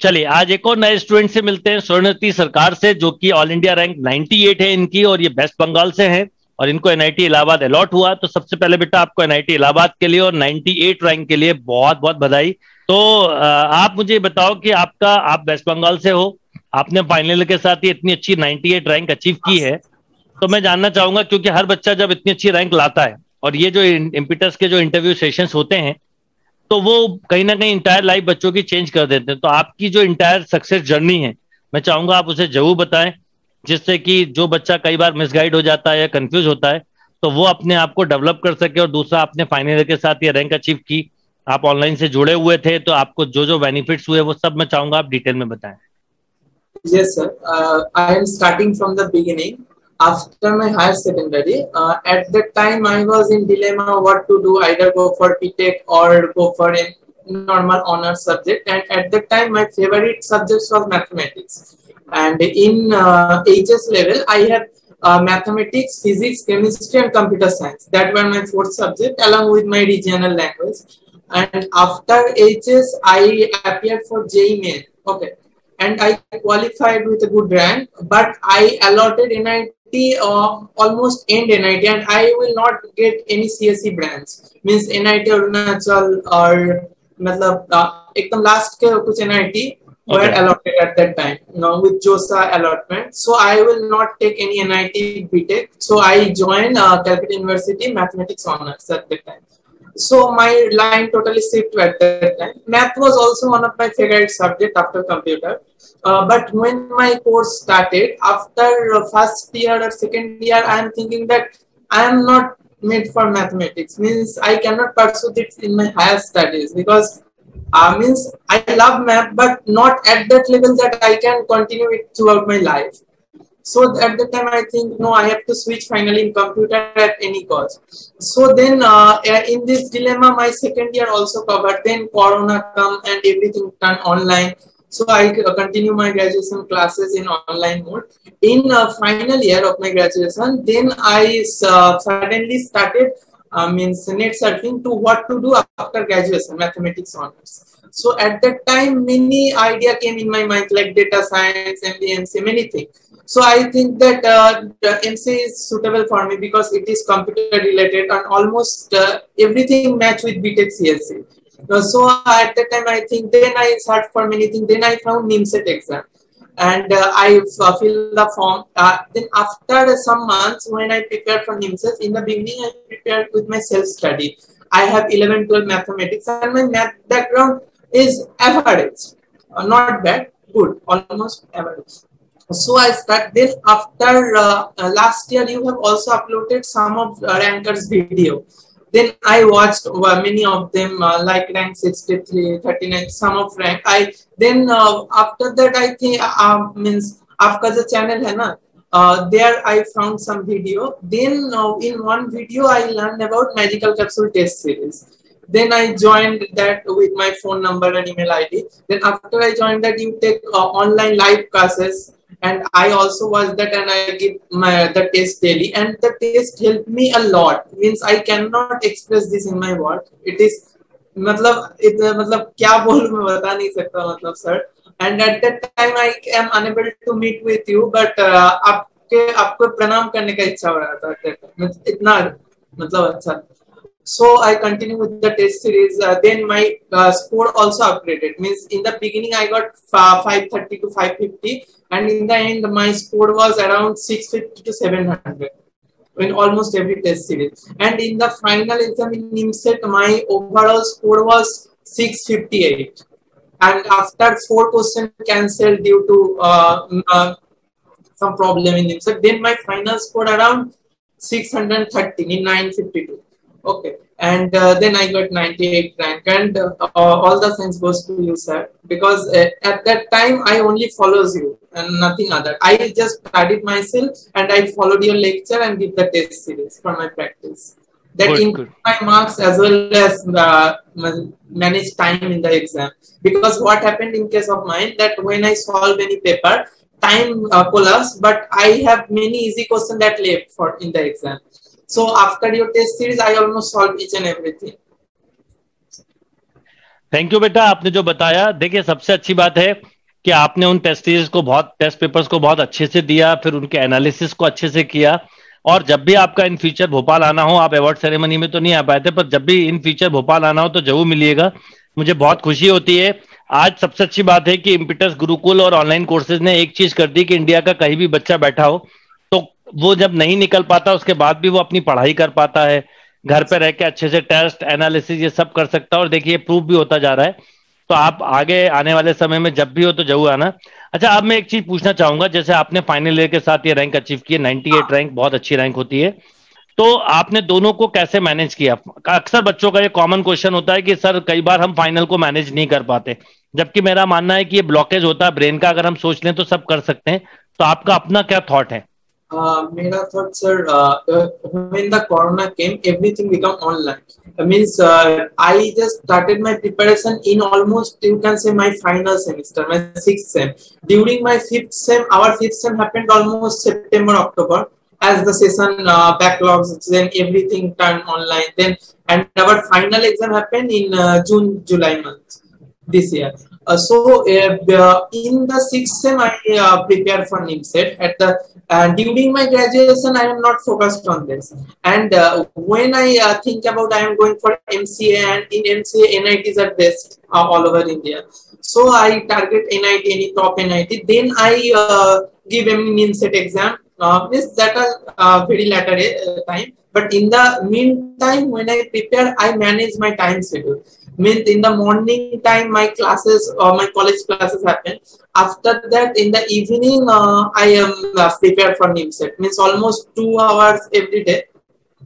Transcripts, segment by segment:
चलिए, आज एक और नए स्टूडेंट से मिलते हैं, स्वर्णती सरकार से, जो कि ऑल इंडिया रैंक 98 है इनकी और ये वेस्ट बंगाल से हैं और इनको एनआईटी इलाहाबाद अलॉट हुआ। तो सबसे पहले बेटा आपको एनआईटी इलाहाबाद के लिए और 98 रैंक के लिए बहुत बहुत बधाई। तो आप मुझे बताओ कि आपका, आप वेस्ट बंगाल से हो, आपने फाइनल के साथ ही इतनी अच्छी 98 रैंक अचीव की है। तो मैं जानना चाहूँगा, क्योंकि हर बच्चा जब इतनी अच्छी रैंक लाता है और ये जो इम्पिटस के जो इंटरव्यू सेशंस होते हैं तो वो कहीं ना कहीं इंटायर लाइफ बच्चों की चेंज कर देते हैं तो आपकी जो इंटायर सक्सेस जर्नी है मैं चाहूँगा आप उसे ज़रूर बताएँ जिससे कि जो बच्चा कई बार मिसगाइड हो जाता है या कंफ्यूज होता है तो वो अपने आप को डेवलप कर सके और दूसरा आपने फाइनल के साथ ये रैंक अचीव की आप ऑनलाइन से जुड़े हुए थे तो आपको जो जो बेनिफिट्स हुए वो सब मैं चाहूँगा आप डिटेल में बताएँ sir. Uh, I am starting from the beginning. After my higher secondary, uh, at that time I was in dilemma what to do, either go for BTech or go for a normal honor subject. And at that time, my favorite subjects was mathematics. And in uh, HS level, I had uh, mathematics, physics, chemistry, and computer science. That were my fourth subject, along with my regional language. And after HS, I appeared for JEE. Okay and I qualified with a good rank, but I allotted NIT uh, almost end NIT and I will not get any CSE brands. Means NIT Arunachal or matlab, uh, ekdam last ke kuch NIT were allotted at that time you know, with JOSA allotment. So I will not take any NIT BTEC. So I joined uh, Calcutta University Mathematics Honors at that time. So my line totally shifted at that time. Math was also one of my favorite subject after computer. Uh, but when my course started, after first year or second year, I am thinking that I am not made for mathematics. Means I cannot pursue it in my higher studies because uh, means I love math, but not at that level that I can continue it throughout my life. So at the time, I think, no, I have to switch finally in computer at any cost. So then uh, in this dilemma, my second year also covered. Then Corona come and everything turned online. So I continue my graduation classes in online mode. In uh, final year of my graduation, then I uh, suddenly started uh, means net surfing to what to do after graduation, mathematics honors. So at that time, many idea came in my mind like data science, MBMC, many things. So I think that uh, MC is suitable for me because it is computer related and almost uh, everything match with BTech CSE. Uh, so at that time, I think then I searched for many things. Then I found NIMSET exam and uh, I uh, filled the form. Uh, then after some months, when I prepared for NIMSET, in the beginning I prepared with my self-study. I have 11, 12 mathematics and my math background is average, uh, not bad, good, almost average. So I start this after uh, uh, last year you have also uploaded some of uh, rankers video. Then I watched uh, many of them like rank 63, 39, some of rank. I then after that I think um, means आपका जो channel है ना there I found some video. Then in one video I learned about medical capsule test series. Then I joined that with my phone number and email ID. Then after I joined that, you take uh, online live classes and I also watch that and I give my the test daily and the test helped me a lot means I cannot express this in my words it is मतलब it मतलब क्या बोलूँ मैं बता नहीं सकता मतलब sir and at that time I am unable to meet with you but uh, आपके आपको प्रणाम करने का इच्छा हो रहा था इतना मतलब अच्छा so I continue with the test series. Uh, then my uh, score also upgraded. Means in the beginning I got 530 to 550, and in the end my score was around 650 to 700 in almost every test series. And in the final exam in NIMSET, my overall score was 658. And after four questions cancelled due to uh, uh, some problem in NIMSET, then my final score around 613 in 952 Okay, and uh, then I got 98 rank, and uh, all the thanks goes to you, sir, because uh, at that time I only follows you and nothing other. I just studied myself and I followed your lecture and did the test series for my practice. That increased my marks as well as uh, manage time in the exam. Because what happened in case of mine that when I solve any paper, time uh, collapsed, but I have many easy questions that left for in the exam. So after your test series, I almost solved each and everything. Thank you बेटा आपने जो बताया देखिए सबसे अच्छी बात है कि आपने उन टेस्ट सीरीज़ को बहुत टेस्ट पेपर्स को बहुत अच्छे से दिया फिर उनके एनालिसिस को अच्छे से किया और जब भी आपका इन फ्यूचर भोपाल आना हो आप अवार्ड सेरेमनी में तो नहीं आ पाए थे पर जब भी इन फ्यूचर भोपाल आना हो तो ज़रूर मिलिएगा मुझे बहुत खुशी होती है आज सबसे अच्छी बात है कि इम्पिटस गुरुकुल और ऑनलाइन कोर्सेज ने एक चीज़ कर दी कि इंडिया का कहीं भी बच्चा बैठा हो वो जब नहीं निकल पाता, उसके बाद भी वो अपनी पढ़ाई कर पाता है। घर पे रह के अच्छे से टेस्ट, एनालिसिस ये सब कर सकता है और देखिए प्रूफ भी होता जा रहा है। तो आप आगे आने वाले समय में जब भी हो तो ज़रूर आना। अच्छा अब मैं एक चीज़ पूछना चाहूँगा, जैसे आपने फाइनल ईयर के साथ ये रैंक अचीव की है एट रैंक बहुत अच्छी रैंक होती है। तो आपने दोनों को कैसे मैनेज किया? अक्सर बच्चों का ये कॉमन क्वेश्चन होता है कि, सर, कई बार हम फाइनल को मैनेज नहीं कर पाते। जबकि मेरा मानना है कि ये ब्लॉकेज होता है ब्रेन का अगर हम सोच लें तो सब कर सकते हैं। तो आपका अपना क्या थॉट है? Uh, thought, sir, uh, uh, when the corona came, everything became online. Uh, means uh, I just started my preparation in almost, you can say, my final semester, my sixth sem. During my fifth sem, our fifth sem happened almost September, October. As the session uh, backlogs, then everything turned online. Then and our final exam happened in uh, June, July month this year. Uh, so uh, in the sixth sem, I uh, prepared for NIMSET. At the during my graduation, I am not focused on this. And when I think about I am going for MCA, and in MCA, NITs are best all over India. So I target NIT, any top NIT. Then I give a NIMSET exam. Uh, this that are very later time. But in the meantime, when I prepare, I manage my time schedule. Means in the morning time my classes or uh, my college classes happen. After that in the evening uh, i am uh, prepared for NIMSET means almost two hours every day.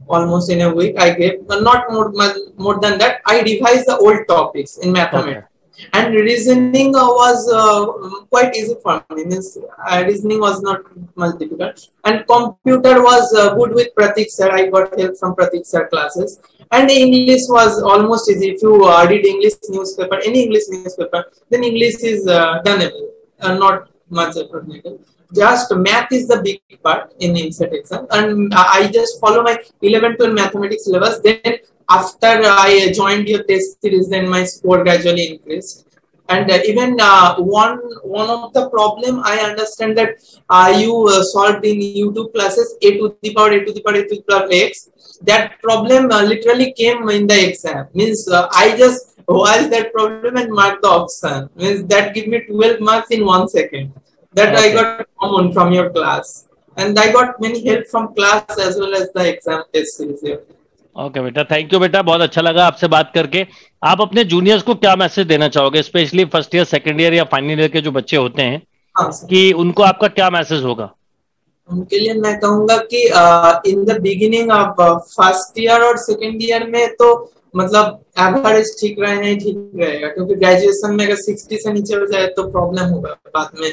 Almost in a week i give but not more more than that i revise the old topics in mathematics. okay and reasoning was uh, quite easy for me. Means uh, reasoning was not much difficult. And computer was uh, good with pratik sir. I got help from pratik sir classes. And english was almost easy. If you uh, read english newspaper any english newspaper then english is uh, uh, not much effort needed just math is the big part in INSET exam and I just follow my 11 12 mathematics syllabus then after I joined your test series, then my score gradually increased. And uh, even uh, one one of the problem I understand that uh, you solved in YouTube classes a to the power a to the power a to the power x. That problem uh, literally came in the exam. Means uh, I just watched that problem and marked the option. Means that give me 12 marks in one second. That okay. I got common from your class, and I got many help from class as well as the exam test series. Okay बेटा thank you बेटा बहुत अच्छा लगा आपसे बात करके। आप अपने जूनियर्स को क्या मैसेज देना चाहोगे specially first year second year या फाइनल ईयर के जो बच्चे होते हैं हाँ, कि उनको आपका क्या मैसेज होगा? उनके लिए मैं कहूँगा कि in the beginning of first year और सेकेंड ईयर में तो मतलब एवरेज ठीक रहे ठीक रहेगा क्योंकि ग्रेजुएशन में अगर सिक्सटी से नीचे हो जाए तो प्रॉब्लम होगा बाद में।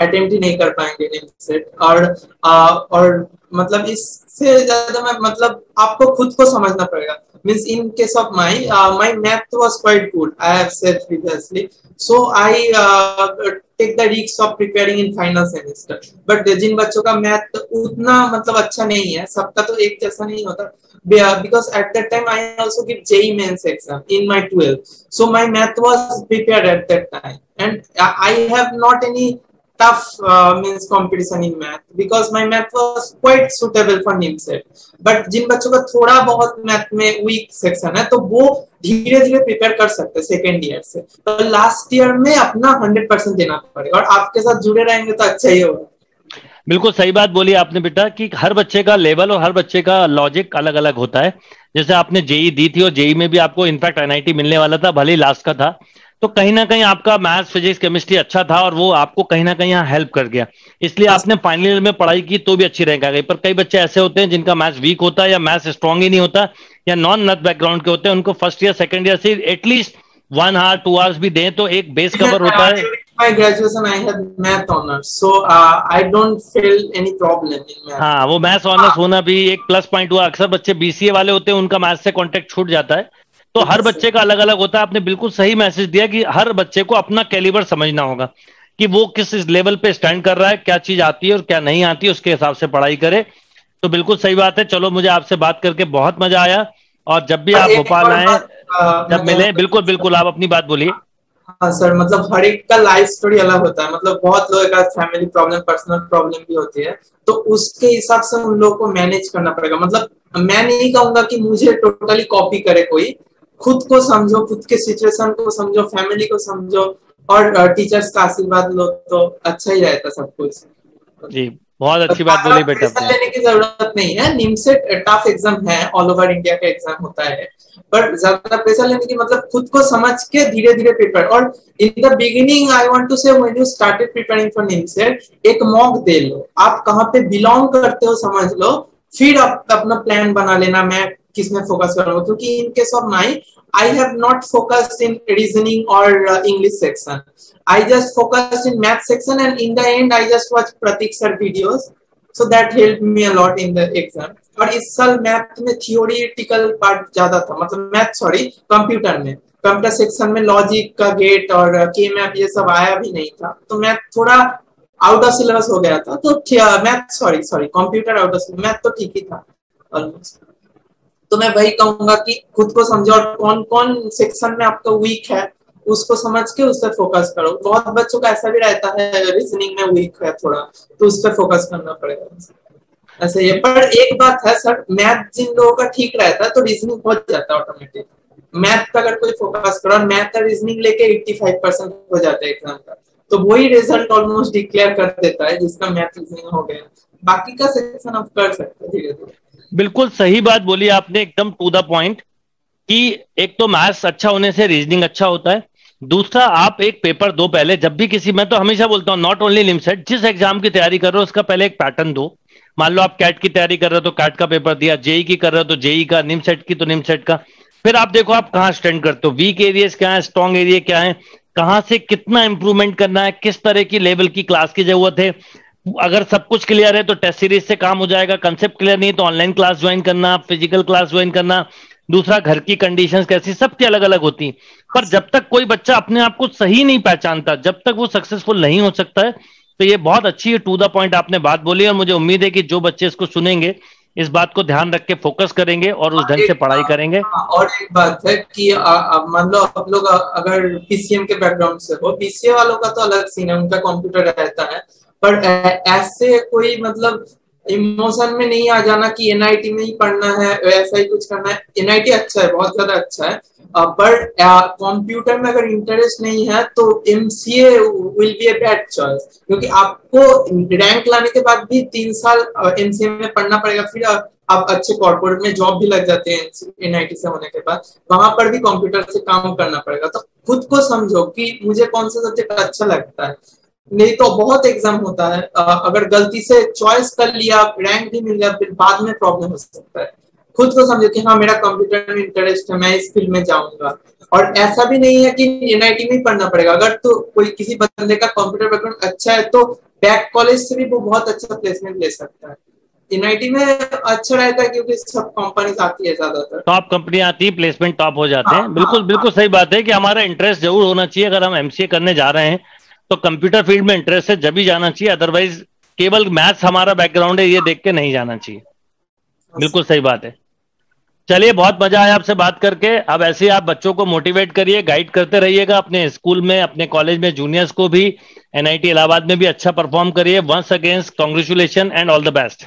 अटेम्प्ट ही नहीं कर पाएँगे और आ, और मतलब इससे ज़्यादा मैं मतलब आपको खुद को समझना पड़ेगा। Means in case of my my math was quite good I have set previously so I take the risk of preparing in final semester जिन बच्चों का मैथ उतना मतलब अच्छा नहीं है। सबका तो एक जैसा नहीं होता। Because at that time I also give J mains exam in my twelfth so my math was prepare at that time and I have not any tough uh, means competition in math because my math was quite suitable for NIMSET. But जिन बच्चों का थोड़ा बहुत math में week section है तो वो धीरे धीरे प्रिपेयर कर सकते हैं सेकेंड ईयर से। तो लास्ट ईयर में अपना हंड्रेड परसेंट देना पड़ेगा। और आपके साथ जुड़े रहेंगे तो अच्छा ही होगा। बिल्कुल सही बात बोली आपने बेटा कि हर बच्चे का लेवल और हर बच्चे का लॉजिक अलग अलग होता है। जैसे आपने जेई दी थी और जेई में भी आपको इनफैक्ट एनआईटी मिलने वाला था भले लास्ट का था। तो कहीं ना कहीं आपका मैथ्स फिजिक्स केमिस्ट्री अच्छा था और वो आपको कहीं ना कहीं यहाँ हेल्प कर गया। इसलिए आपने फाइनल ईयर में पढ़ाई की तो भी अच्छी रैंक आ गई। पर कई बच्चे ऐसे होते हैं जिनका मैथ्स वीक होता है या मैथ्स स्ट्रॉन्ग ही नहीं होता या नॉन नथ बैकग्राउंड के होते हैं। उनको फ़र्स्ट ईयर सेकंड ईयर से at least one hour two hours भी दें तो एक बेस कवर होता है। my graduation I had math honors so uh, I don't feel any problem in math. हाँ वो मैथ्स ऑनर्स होना भी एक प्लस पॉइंट हुआ। अक्सर बच्चे बीसीए वाले होते हैं उनका मैथ्स से कॉन्टेक्ट छूट जाता है। तो हर बच्चे का अलग अलग होता है। आपने बिल्कुल सही मैसेज दिया कि हर बच्चे को अपना कैलिबर समझना होगा कि वो किस लेवल पे स्टैंड कर रहा है क्या चीज़ आती है और क्या नहीं आती है उसके हिसाब से पढ़ाई करे। तो बिल्कुल सही बात है। चलो मुझे आपसे बात करके बहुत मज़ा आया और जब भी आप भोपाल आए जब मिले बिल्कुल बिल्कुल आप अपनी बात बोलिए। हाँ सर मतलब हर एक का लाइफ स्टोरी अलग होता है। मतलब बहुत लोगों का फैमिली प्रॉब्लम पर्सनल प्रॉब्लम भी होती है। तो उसके हिसाब से उन लोगों को मैनेज करना पड़ेगा। मतलब मैं नहीं कहूँगा कि मुझे टोटली कॉपी करे कोई खुद को समझो खुद के सिचुएशन को समझो फैमिली को समझो और टीचर्स का आशीर्वाद लो तो अच्छा ही रहता सब कुछ। जी बहुत अच्छी बात बोली बेटा लेने की ज़रूरत नहीं है। निमसेट टफ एग्ज़ाम है ऑल ओवर इंडिया का एग्ज़ाम होता है। पर ज़्यादा प्रेशर लेने की मतलब खुद को समझ के धीरे धीरे प्रिपेयर और in the beginning I want to say when you started preparing for NIMCET एक मॉक दे लो। आप कहाँ पे बिलोंग करते हो समझ लो। फिर आप अपना प्लान बना लेना। मैं किसमें फोकस करूँगा क्योंकि in case of my I have not focused in reasoning और English section just focused in math section and in the end, I just watched Pratik sir videos. So that helped me a lot in the exam. और इस साल math में theoretical part ज़्यादा था। मतलब math sorry computer में। Computer section में logic का गेट और के मैप ये सब आया भी नहीं था। तो मैथ थोड़ा आउट ऑफ़ सिलेबस हो गया था। तो math sorry sorry computer out of math तो ठीक ही था ऑलमोस्ट तो मैं वही कहूँगा कि खुद को समझो और कौन कौन सेक्शन में आपका वीक है, उसको समझ के उस पर फोकस करो। बहुत बच्चों का ऐसा भी रहता है रीजनिंग में वीक है थोड़ा तो उस पर फोकस करना पड़ेगा। ऐसे ये पर एक बात है सर मैथ जिन लोगों का ठीक रहता है तो रीजनिंग हो जाता है ऑटोमेटिक मैथ का अगर कोई फोकस करो मैथ का रीजनिंग लेके 85 परसेंट हो जाता है एग्ज़ाम का तो वही रिज़ल्ट ऑलमोस्ट डिक्लेयर कर देता है, जिसका मैथ रीजनिंग हो गया। बाकी का सेक्शन आप कर सकते हैं धीरे धीरे बिल्कुल सही बात बोली आपने, एकदम टू द पॉइंट कि एक तो मैथ्स अच्छा होने से रीजनिंग अच्छा होता है। दूसरा, आप एक पेपर दो पहले, जब भी किसी, मैं तो हमेशा बोलता हूँ नॉट ओनली लिमसेट जिस एग्ज़ाम की तैयारी कर रहे हो, उसका पहले एक पैटर्न दो। मान लो आप कैट की तैयारी कर रहे हो तो कैट का पेपर दिया जेई की कर रहे हो तो जेई का निम सेट की तो निम सेट का। फिर आप देखो, आप कहाँ स्टैंड करते हो वीक एरियाज़ क्या है स्ट्रॉन्ग एरिया क्या है, कहाँ से कितना इंप्रूवमेंट करना है, किस तरह की लेवल की क्लास की ज़रूरत है अगर सब कुछ क्लियर है तो टेस्ट सीरीज़ से काम हो जाएगा। कंसेप्ट क्लियर नहीं तो ऑनलाइन क्लास ज्वाइन करना फ़िज़िकल क्लास ज्वाइन करना दूसरा घर की कंडीशंस कैसी सबकी अलग अलग होती पर जब तक कोई बच्चा अपने आप को सही नहीं पहचानता जब तक वो सक्सेसफुल नहीं हो सकता है तो ये बहुत अच्छी है टू द पॉइंट आपने बात बोली और मुझे उम्मीद है कि जो बच्चे इसको सुनेंगे इस बात को ध्यान रख के फोकस करेंगे और उस ढंग से पढ़ाई करेंगे। हाँ, और एक बात है कि मान लो आप लोग अगर पीसीएम के बैकग्राउंड से हो पीसीए वालों का तो अलग सीन है उनका कंप्यूटर रहता है। पर ऐसे कोई मतलब इमोशन में नहीं आ जाना कि एनआईटी में ही पढ़ना है ऐसा ही कुछ करना है। एनआईटी अच्छा है, बहुत ज़्यादा अच्छा है। पर कंप्यूटर में अगर इंटरेस्ट नहीं है तो MCA will be a bad choice क्योंकि आपको रैंक लाने के बाद भी तीन साल एमसीए में पढ़ना पड़ेगा। फिर आप अच्छे कॉर्पोरेट में जॉब भी लग जाते हैं एनआईटी से होने के बाद। वहाँ पर भी कंप्यूटर से काम करना पड़ेगा। तो खुद को समझो कि मुझे कौन सा सब्जेक्ट अच्छा लगता है। नहीं तो बहुत एग्ज़ाम होता है। अगर गलती से चॉइस कर लिया रैंक भी मिल गया फिर बाद में प्रॉब्लम हो सकता है। खुद को समझो कि हाँ मेरा कंप्यूटर में इंटरेस्ट है मैं इस फ़ील्ड में जाऊँगा। और ऐसा भी नहीं है कि एनआईटी में ही पढ़ना पड़ेगा। अगर तो कोई किसी बंदे का कंप्यूटर बैकग्राउंड अच्छा है तो बैक कॉलेज से भी वो बहुत अच्छा प्लेसमेंट ले सकता है। एनआईटी में अच्छा रहता है क्योंकि सब कंपनी आती है ज़्यादातर। टॉप कंपनी आती है प्लेसमेंट टॉप हो जाते हैं। हाँ, बिल्कुल हाँ, बिल्कुल सही बात है कि हमारा इंटरेस्ट ज़रूर होना चाहिए। अगर हम एमसीए करने जा रहे हैं तो कंप्यूटर फ़ील्ड में इंटरेस्ट है, जब भी जाना चाहिए अदरवाइज़ केवल मैथ्स हमारा बैकग्राउंड है, ये देख के नहीं जाना चाहिए। बिल्कुल सही बात है। चलिए, बहुत मज़ा आया आपसे बात करके। अब ऐसे आप बच्चों को मोटिवेट करिए गाइड करते रहिएगा अपने स्कूल में, अपने कॉलेज में जूनियर्स को भी एनआईटी इलाहाबाद में भी अच्छा परफॉर्म करिए। Once against congratulation and all the best